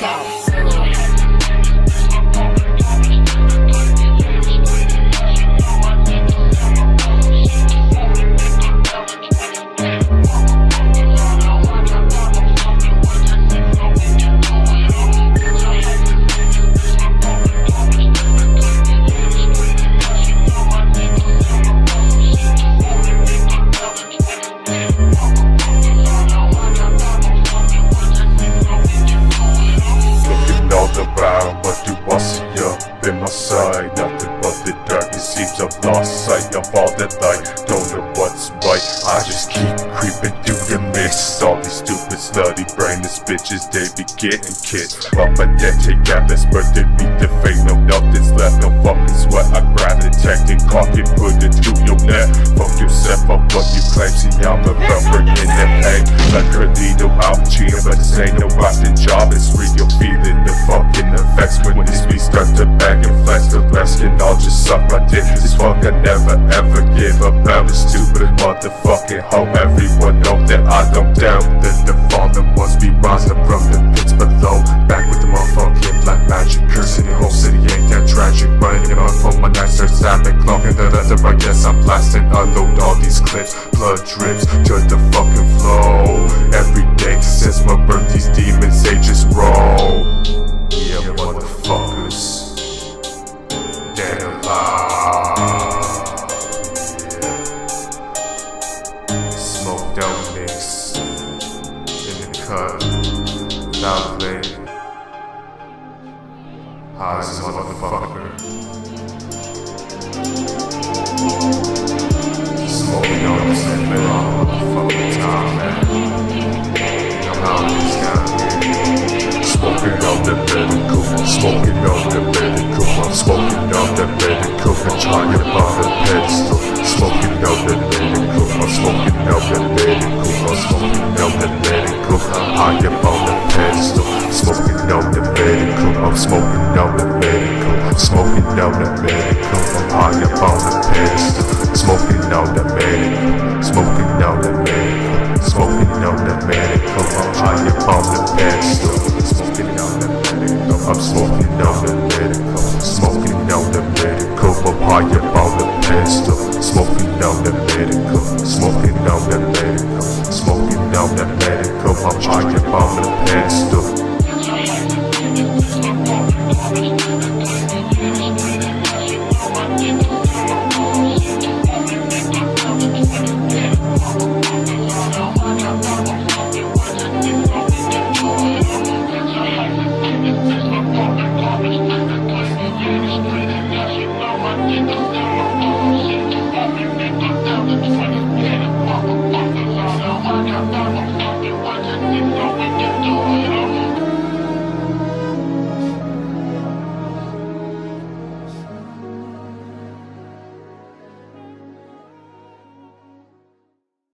Go. light up all the light Don't know what's right. I just keep creeping through the mist All these stupid getting kids. Up a decade gap, this birthday beat the fake, no nothing's left, no fucking sweat. I grab the tech and cock it, put it through your neck. Fuck yourself, fuck what you claim. See, I'm a rubber in the pain. Like a needle out cheating, but this ain't no rotten job. It's real, feeling the fucking effects when this beat start to bang and flex. The rest can all just suck my dick. This fuck I never ever give up. I'm a stupid motherfucking hoe. Everyone know that I don't down. That the fallen ones be rising from the pits below. Back with the motherfucking black magic. Cursing the whole city ain't that tragic. Running it on for my nights, there's Sabbath clock and the leather. I guess I'm blasting. Unload all these clips. Blood drips to the fucking flow. Every day since my birth, these demons they just roll. Yeah, motherfuckers. Dead alive. The cut. Foul Play. High as motherfucker. Smoking on the same all motherfucking time, man. You know how this got here. Smoking on the medical, smoking on the medical. I'm smoking on the medical, I'm trying on smoking on the medical. Smoking on the medical, I'm high up on the pedestal. Smoking on the medical, smoking on the medical. Smoking on the medical, I'm high up on the pedestal. Smoking on the medical, I'm smoking on the medical. Smoking on the medical, I'm high up on the pedestal. Smoking on the medical, smoking on the medical. Smoking on the medical, I'm high up on the pedestal. Thank